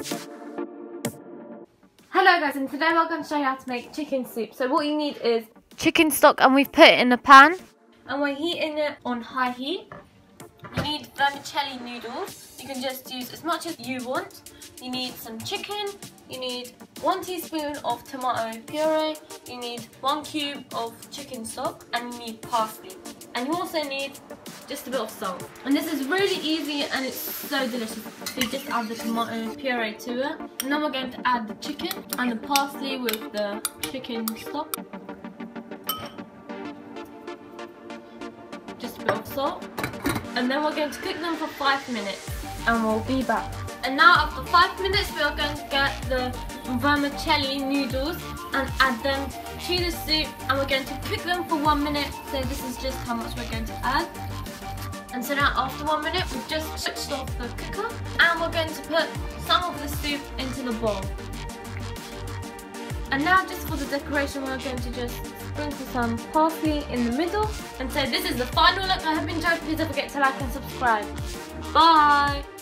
Hello guys and today we're going to show you how to make chicken soup. So what you need is chicken stock and we've put it in a pan and we're heating it on high heat. You need vermicelli noodles. You can just use as much as you want. You need some chicken. You need one teaspoon of tomato puree. You need one cube of chicken stock and you need parsley. And you also need just a bit of salt. And this is really easy and it's so delicious. So you just add the tomato puree to it. And then we're going to add the chicken and the parsley with the chicken stock. Just a bit of salt. And then we're going to cook them for five minutes. And we'll be back. And now after five minutes we are going to get the vermicelli noodles and add them to the soup. And we're going to cook them for one minute. So this is just how much we're going to add. And so now after one minute we've just switched off the cooker. And we're going to put some of the soup into the bowl. And now just for the decoration we're going to just sprinkle some parsley in the middle. And so this is the final look. I hope you enjoyed. Please don't forget to like and subscribe. Bye